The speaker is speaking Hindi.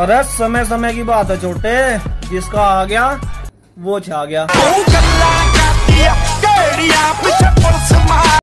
अरे समय समय की बात है छोटे जिसका आ गया वो छा गया।